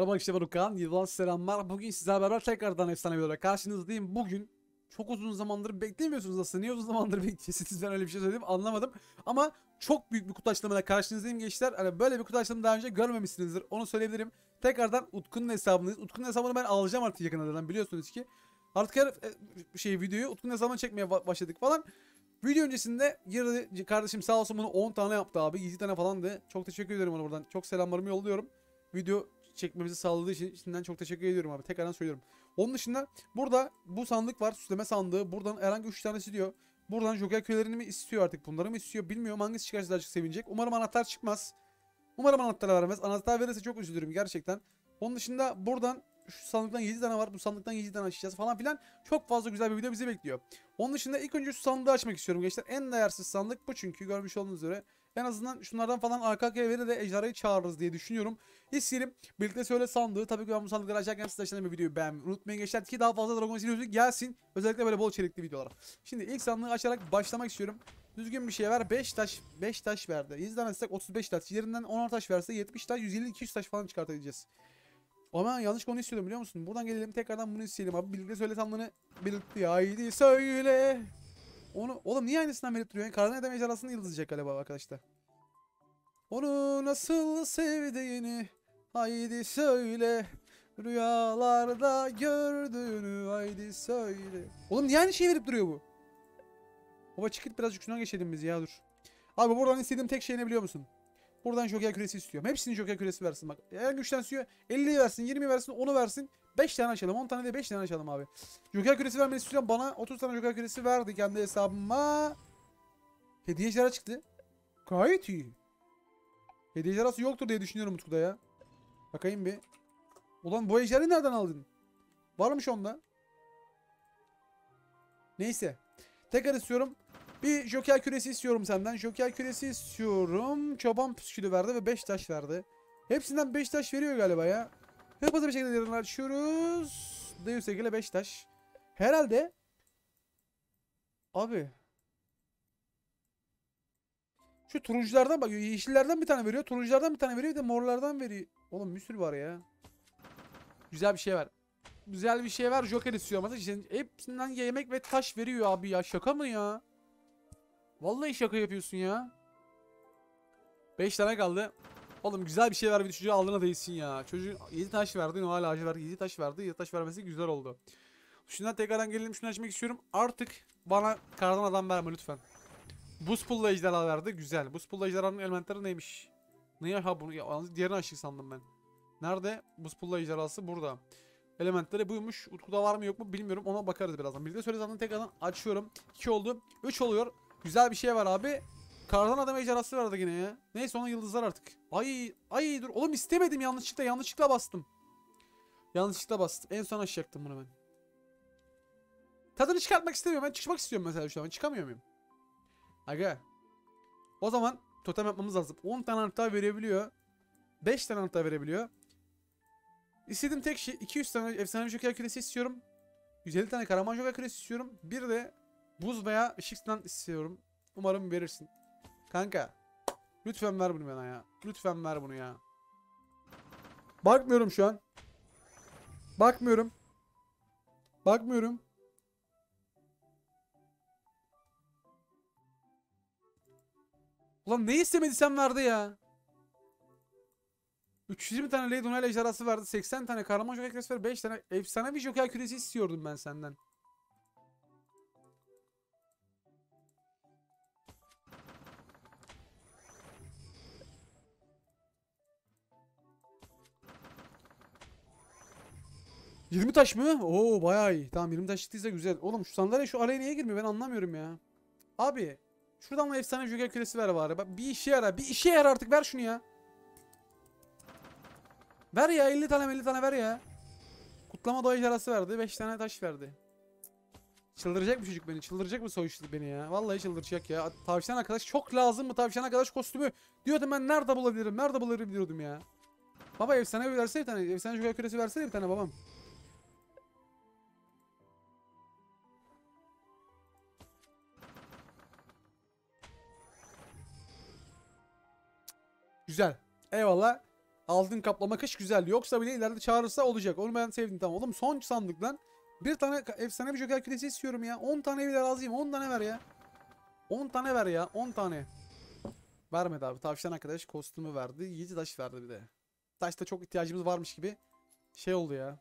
Merhaba işte ben Okan. Yılmaz selamlar. Bugün sizlerle beraber tekrardan efsane bir olarak karşınızdayım. Bugün çok uzun zamandır beklemiyorsunuz aslında. Niye uzun zamandır bekliyorsunuz? Ben öyle bir şey söyledim anlamadım. Ama çok büyük bir kutu açılımıyla karşınızdayım gençler. Hani böyle bir kutu açılımı daha önce görmemişsinizdir. Onu söyleyebilirim. Tekrardan Utku'nun hesabındayız. Utku'nun hesabını ben alacağım artık yakınlardan biliyorsunuz ki. Artık her e, şey videoyu Utku'nun hesabına çekmeye ba- başladık falan. Video öncesinde girdi kardeşim sağ olsun bunu 10 tane yaptı abi. 7 tane falandı. Çok teşekkür ederim ona buradan. Çok selamlarımı yolluyorum. Video çekmemizi sağladığı için şimdiden çok teşekkür ediyorum abi. Tekrardan söylüyorum. Onun dışında burada bu sandık var. Süsleme sandığı. Buradan herhangi 3 tanesi diyor. Buradan joker köylerini mi istiyor artık? Bunları mı istiyor? Bilmiyorum. Hangisi çıkarsa daha çok sevinecek. Umarım anahtar çıkmaz. Umarım anahtar vermez. Anahtar verirse çok üzülürüm gerçekten. Onun dışında buradan şu sandıktan 7 tane var. Bu sandıktan 7 tane açacağız falan filan. Çok fazla güzel bir video bizi bekliyor. Onun dışında ilk önce şu sandığı açmak istiyorum gençler. En değersiz sandık bu çünkü görmüş olduğunuz üzere. En azından şunlardan falan arka arkaya verir de ejderhayı çağırırız diye düşünüyorum. İsteyelim. Birlikte söyle sandığı. Tabii ki ben bu sandıkları açarken siz açan bir videoyu beğenmeyi unutmayın gençler ki daha fazla Dragon Ball gelsin. Özellikle böyle bol içerikli videolar. Şimdi ilk sandığı açarak başlamak istiyorum. Düzgün bir şey ver. 5 taş 5 taş verdi. 100 tane istek 35 taş. Yerinden 10 taş verse 70 taş 150 200 taş falan çıkartabileceğiz. Ama yanlış konu istiyordum biliyor musun? Buradan gelelim tekrardan bunu isteyelim abi. Birlikte söyle sandığını belirtti. Haydi söyle. Onu oğlum niye aynısından verip duruyor? Kardan edem ejderhasını yıldızlayacak galiba arkadaşlar. Onu nasıl sevdiğini haydi söyle. Rüyalarda gördüğünü haydi söyle. Oğlum niye aynı şeyi verip duruyor bu? Baba çıkıp birazcık şuna geçelim biz ya dur. Abi buradan istediğim tek şey ne biliyor musun? Buradan joker küresi istiyorum. Hepsini joker küresi versin bak. Eğer güçten istiyor 50 versin 20 versin onu versin. 5 tane açalım 10 tane de 5 tane açalım abi. Joker küresi vermeni istiyorum. Bana 30 tane joker küresi verdi kendi hesabıma. Hediye ejderha çıktı. Gayet iyi. Hediye ejderhası yoktur diye düşünüyorum Utku'da ya. Bakayım bir. Ulan bu ejderhayı nereden aldın? Varmış onda. Neyse. Tekrar istiyorum. Bir joker küresi istiyorum senden. Joker küresi istiyorum. Çoban püskülü verdi ve 5 taş verdi. Hepsinden 5 taş veriyor galiba ya. Hep hızlı bir şekilde yerini açıyoruz. Deus ile 5 taş. Herhalde. Abi. Şu turunculardan bak. Yeşillerden bir tane veriyor. Turunculardan bir tane veriyor. Bir de morlardan veriyor. Oğlum bir sürü var ya. Güzel bir şey var. Güzel bir şey var. Joker istiyor işte hepsinden yemek ve taş veriyor abi ya. Şaka mı ya? Vallahi şaka yapıyorsun ya. 5 tane kaldı. Oğlum güzel bir şey ver bir çocuğa aldığına değilsin ya. Çocuk 7 taş verdi. Noel ağacı verdi. 7 taş verdi. 7 taş vermesi güzel oldu. Şundan tekrardan gelelim şunu açmak istiyorum. Artık bana kardan adam verme lütfen. Buz pulla ejderha verdi. Güzel. Buz pulla ejderhanın elementleri neymiş? Ne ha bunu? Ya, diğerini açtık sandım ben. Nerede? Buz pulla ejderhası burada. Elementleri buymuş. Utku'da var mı yok mu bilmiyorum. Ona bakarız birazdan. Birlikte söyle zaten tekrardan açıyorum. 2 oldu. 3 oluyor. Güzel bir şey var abi. Kardan adam ejderhası vardı yine ya. Neyse ona yıldızlar artık. Ay ay dur. Oğlum istemedim yanlışlıkla. Yanlışlıkla bastım. Yanlışlıkla bastım. En son açacaktım bunu ben. Tadını çıkartmak istemiyorum. Ben çıkmak istiyorum mesela şu an. Çıkamıyor muyum? Aga. O zaman totem yapmamız lazım. 10 tane anahtar verebiliyor. 5 tane anahtar verebiliyor. İstediğim tek şey 200 tane efsane joker küresi istiyorum. 150 tane karaman joker küresi istiyorum. Bir de buz veya ışıktan istiyorum. Umarım verirsin. Kanka. Lütfen ver bunu bana ya. Lütfen ver bunu ya. Bakmıyorum şu an. Bakmıyorum. Bakmıyorum. Ulan ne istemediysen verdi ya. 320 tane Lady Donel ejderhası verdi. 80 tane kahraman joker küresi verdi. 5 tane efsane bir joker küresi istiyordum ben senden. ...20 taş mı? Oo bayağı iyi. Tamam 20 taş çıktıysa güzel. Oğlum şu sandalye şu araya niye girmiyor? Ben anlamıyorum ya. Abi. Şuradan da efsane joker küresi ver bari. Bak bir işe yarar. Bir işe yarar artık ver şunu ya. Ver ya 50 tane 50 tane ver ya. Kutlama doğa ejderhası verdi. 5 tane taş verdi. Çıldıracak bu çocuk beni. Çıldıracak mı soyuştu beni ya. Vallahi çıldıracak ya. Tavşan arkadaş çok lazım mı tavşan arkadaş kostümü? Diyordum ben nerede bulabilirim? Nerede bulabilirim diyordum ya. Baba efsane bir versene bir tane. Efsane joker küresi versene bir tane babam. Güzel. Eyvallah. Altın kaplama kış güzel. Yoksa bile ileride çağırırsa olacak. Onu ben sevdim tamam. Oğlum son sandıktan bir tane efsane bir joker küresi istiyorum ya. 10 tane bile razıyım. 10 tane ver ya. 10 tane ver ya. 10 tane. Vermedi abi. Tavşan arkadaş kostümü verdi. 7 taş verdi bir de. Taşta çok ihtiyacımız varmış gibi. Şey oldu ya.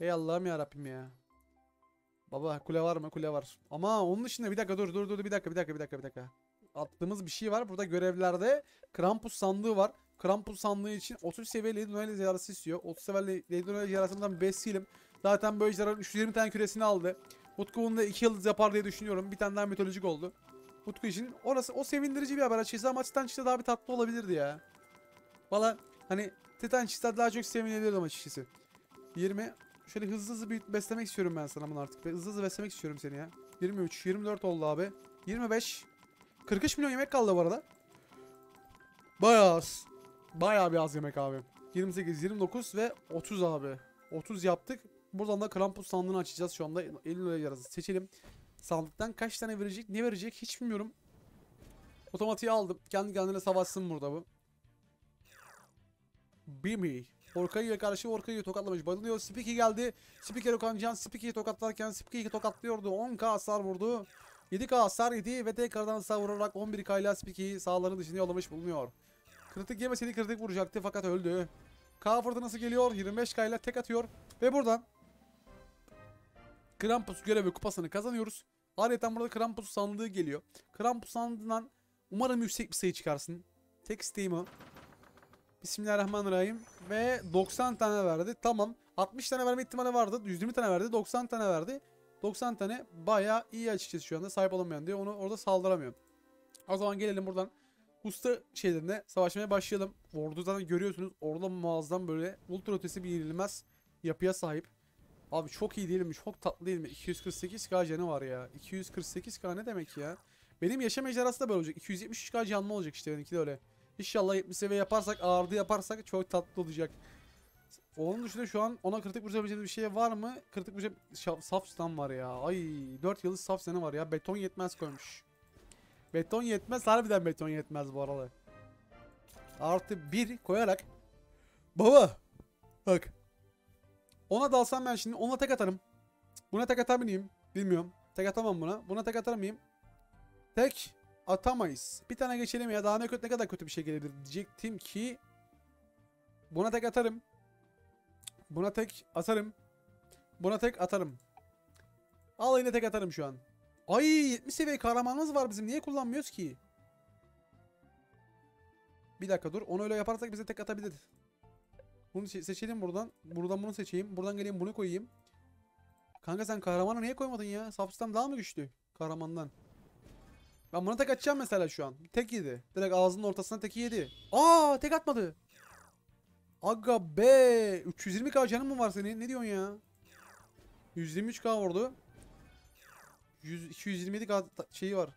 Ey Allah'ım ya Rabbim ya. Baba kule var mı? Kule var. Ama onun dışında bir dakika dur dur dur bir dakika bir dakika bir dakika bir dakika. Attığımız bir şey var. Burada görevlerde Krampus sandığı var. Krampus sandığı için 30 seviye Lady Noel yarası istiyor. 30 seviye Lady Noel yarasından 5 silim. Zaten bu ejderhanın 320 tane küresini aldı. Utku bunu da 2 yıldız yapar diye düşünüyorum. Bir tane daha mitolojik oldu. Utku için orası o sevindirici bir haber açıkçası ama Titan çıksa daha bir tatlı olabilirdi ya. Valla hani Titan çıksa daha çok sevinebilirdim açıkçası. 20 Şöyle hızlı hızlı büyüt beslemek istiyorum ben sana bunu artık. Hızlı hızlı beslemek istiyorum seni ya. 23, 24 oldu abi. 25. 43 milyon yemek kaldı bu arada. Bayağı az. Bayağı bir az yemek abi. 28, 29 ve 30 abi. 30 yaptık. Buradan da Krampus sandığını açacağız şu anda. 50 liraya yarası seçelim. Sandıktan kaç tane verecek, ne verecek hiç bilmiyorum. Otomatiği aldım. Kendi kendine savaşsın burada bu. Bimi. Orkayı'ya karşı Orkayı'yı tokatlamış. Bayılıyor. Spiki geldi. Spiker Okan Can Spiki'yi tokatlarken Spiki'yi tokatlıyordu. 10k hasar vurdu. 7k hasar yedi ve tekrardan sağ vurarak 11k ile Spiki'yi sağların dışına yollamış bulunuyor. Kritik yemeseydi kritik vuracaktı fakat öldü. K fırtınası geliyor. 25k ile tek atıyor. Ve buradan Krampus görevi kupasını kazanıyoruz. Ayrıca burada Krampus sandığı geliyor. Krampus sandığından umarım yüksek bir sayı çıkarsın. Tek isteğim o. Bismillahirrahmanirrahim. Ve 90 tane verdi. Tamam. 60 tane verme ihtimali vardı. 120 tane verdi. 90 tane verdi. 90 tane bayağı iyi açıkçası şu anda. Sahip olamayan diye onu orada saldıramıyorum. O zaman gelelim buradan usta şeylerine savaşmaya başlayalım. Ordu zaten görüyorsunuz. Orada muazzam böyle ultra ötesi bir yenilmez yapıya sahip. Abi çok iyi değil mi? Çok tatlı değil mi? 248k canı var ya. 248k ne demek ya? Benim yaşam ejderhası da böyle olacak. 273k canlı olacak işte benimki de öyle. İnşallah 70 seviye yaparsak, ağırdı yaparsak çok tatlı olacak. Onun dışında şu an ona kritik vurabileceğimiz bir şey var mı? Kritik vuracak saf stun var ya. Ay 4 yıldız saf sene var ya. Beton yetmez koymuş. Beton yetmez. Harbiden beton yetmez bu arada. Artı 1 koyarak. Baba. Bak. Ona dalsam ben şimdi ona tek atarım. Buna tek atar mıyım? Bilmiyorum. Tek atamam buna. Buna tek atar mıyım? Tek atamayız. Bir tane geçelim ya. Daha ne kötü ne kadar kötü bir şey gelebilir diyecektim ki buna tek atarım. Buna tek atarım. Buna tek atarım. Al yine tek atarım şu an. Ay 70 seviye kahramanımız var bizim. Niye kullanmıyoruz ki? Bir dakika dur. Onu öyle yaparsak bize tek atabilir. Bunu se- seçelim buradan. Buradan bunu seçeyim. Buradan geleyim bunu koyayım. Kanka sen kahramanı niye koymadın ya? Sapstan daha mı güçlü? Kahramandan. Ben buna tek atacağım mesela şu an. Tek yedi. Direkt ağzının ortasına tek yedi. Aa tek atmadı. Aga be. 320k canın mı var senin? Ne diyorsun ya? 123k vurdu. 100, 227k ta- şeyi var.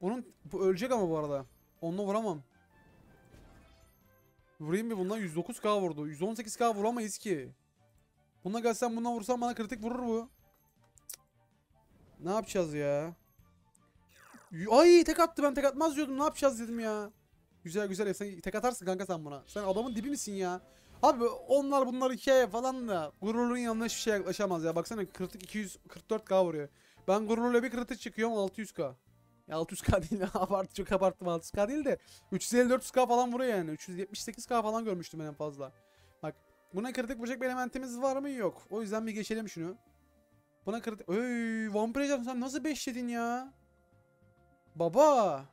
Bunun bu ölecek ama bu arada. Onunla vuramam. Vurayım mı bundan 109k vurdu. 118k vuramayız ki. Bununla gelsem bundan vursam bana kritik vurur bu. Ne yapacağız ya? Ay tek attı ben tek atmaz diyordum. Ne yapacağız dedim ya. Güzel güzel sen tek atarsın kanka sen buna. Sen adamın dibi misin ya? Abi onlar bunlar hikaye falan da gururun yanına hiçbir şey yaklaşamaz ya. Baksana kritik 244k vuruyor. Ben gururla bir kritik çıkıyorum 600k. Ya 600k değil abart çok abarttım 600k değil de 350-400k falan vuruyor yani. 378k falan görmüştüm en fazla. Bak buna kritik vuracak bir elementimiz var mı? Yok. O yüzden bir geçelim şunu. Buna kritik... Öy vampir ejderha sen nasıl 5 yedin ya? Baba.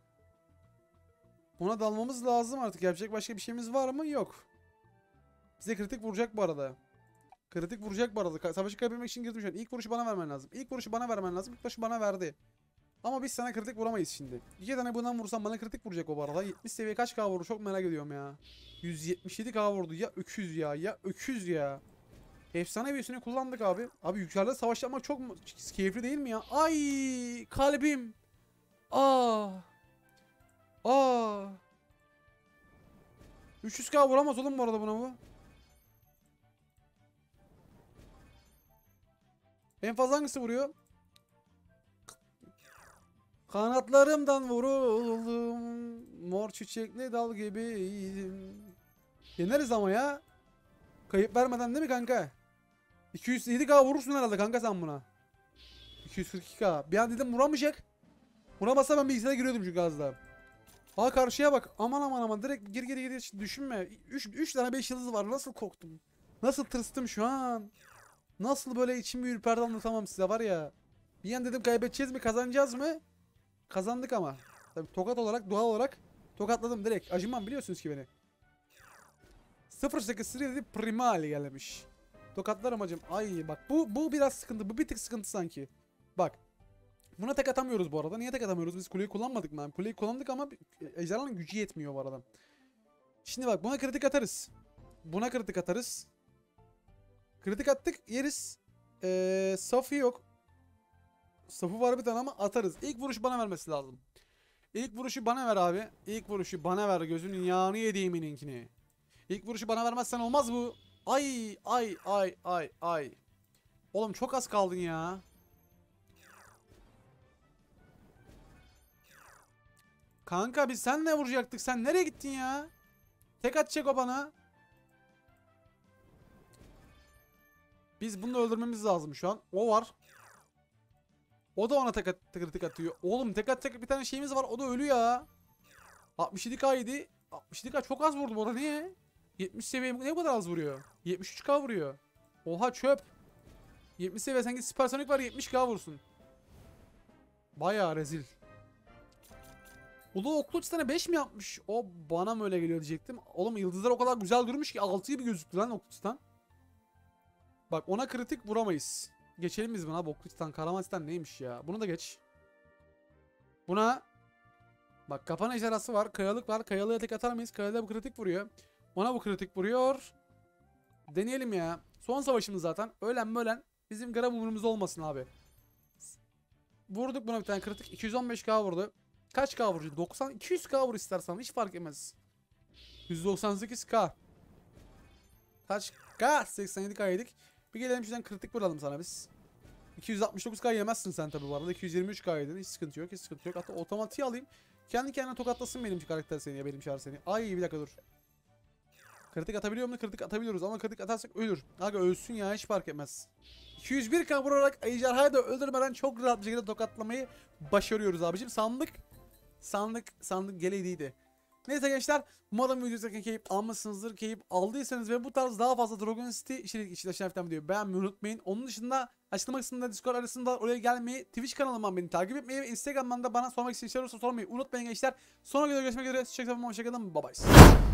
Buna dalmamız lazım artık. Yapacak başka bir şeyimiz var mı? Yok. Bize kritik vuracak bu arada. Kritik vuracak bu arada. Savaşı kaybetmek için girdim şu an. İlk vuruşu bana vermen lazım. İlk vuruşu bana vermen lazım. İlk vuruşu bana verdi. Ama biz sana kritik vuramayız şimdi. İki tane bundan vursam bana kritik vuracak o arada. 70 seviye kaç K vurur çok merak ediyorum ya. 177K vurdu. Ya öküz ya. Ya öküz ya. Efsane büyüsünü kullandık abi. Abi yukarıda savaşlamak çok mu- keyifli değil mi ya? Ay kalbim. Aa. Aa. 300k vuramaz oğlum bu arada buna bu. En fazla hangisi vuruyor? Kanatlarımdan vuruldum. Mor çiçekli dal gibiydim. Yeneriz ama ya. Kayıp vermeden değil mi kanka? 207k vurursun herhalde kanka sen buna. 242k. Bir an dedim vuramayacak. Vuramazsa ben bilgisayara giriyordum çünkü az daha. Aa karşıya bak. Aman aman aman. Direkt gir gir gir. Düşünme. 3 3 tane 5 yıldız var. Nasıl korktum. Nasıl tırstım şu an. Nasıl böyle içim bir ürperdi anlatamam size var ya. Bir an dedim kaybedeceğiz mi kazanacağız mı? Kazandık ama. Tabii tokat olarak doğal olarak tokatladım direkt. Acımam biliyorsunuz ki beni. 08 dedi primal gelmiş. Tokatlarım acım. Ay bak bu bu biraz sıkıntı. Bu bir tık sıkıntı sanki. Bak. Buna tek atamıyoruz bu arada. Niye tek atamıyoruz? Biz kuleyi kullanmadık mı? Kuleyi kullandık ama ejderhanın gücü yetmiyor bu arada. Şimdi bak buna kritik atarız. Buna kritik atarız. Kritik attık yeriz. Ee, safı yok. Safı var bir tane ama atarız. İlk vuruş bana vermesi lazım. İlk vuruşu bana ver abi. İlk vuruşu bana ver. Gözünün yağını yediğimininkini. İlk vuruşu bana vermezsen olmaz bu. Ay ay ay ay ay. Oğlum çok az kaldın ya. Kanka biz sen ne vuracaktık? Sen nereye gittin ya? Tek atacak o bana. Biz bunu öldürmemiz lazım şu an. O var. O da ona tek, at kritik atıyor. Oğlum tek atacak bir tane şeyimiz var. O da ölü ya. 67k yedi. 67k çok az vurdu bu arada. Niye? 70 seviye ne kadar az vuruyor? 73k vuruyor. Oha çöp. 70 seviye sanki süpersonik var 70k vursun. Bayağı rezil. Ulu oklu tane 5 mi yapmış? O bana mı öyle geliyor diyecektim. Oğlum yıldızlar o kadar güzel durmuş ki 6 gibi gözüktü lan Okluç'tan. Bak ona kritik vuramayız. Geçelim biz buna. Okluç'tan, Karamaç'tan neymiş ya? Bunu da geç. Buna Bak kapan ejderhası var. Kayalık var. Kayalığa tek atar mıyız? Kayalığa bu kritik vuruyor. Ona bu kritik vuruyor. Deneyelim ya. Son savaşımız zaten. Ölen ölen bizim gram umurumuz olmasın abi. Vurduk buna bir tane kritik. 215k vurdu. Kaç K vurucu? 90 200K vur istersen hiç fark etmez. 198K. Kaç K? 87K yedik. Bir gelelim şuradan kritik vuralım sana biz. 269K yemezsin sen tabi bu arada. 223K yedin. Hiç sıkıntı yok. Hiç sıkıntı yok. Hatta otomatiği alayım. Kendi kendine tokatlasın benim karakter seni ya benim çağrı seni. Ay bir dakika dur. Kritik atabiliyor mu? Kritik atabiliyoruz ama kritik atarsak ölür. Aga ölsün ya hiç fark etmez. 201k vurarak ejderhayı da öldürmeden çok rahat bir şekilde tokatlamayı başarıyoruz abicim. Sandık sandık sandık geleydiydi. Neyse gençler umarım videoda keyif almışsınızdır. Keyif aldıysanız ve bu tarz daha fazla Dragon City içerik için aşağıdan videoyu beğenmeyi unutmayın. Onun dışında açıklama kısmında Discord arasında oraya gelmeyi, Twitch kanalımdan beni takip etmeyi ve Instagram'dan da bana sormak istediğiniz şeyler olursa sormayı unutmayın gençler. Sonra görüşmek üzere. Hoşçakalın. Bye bye.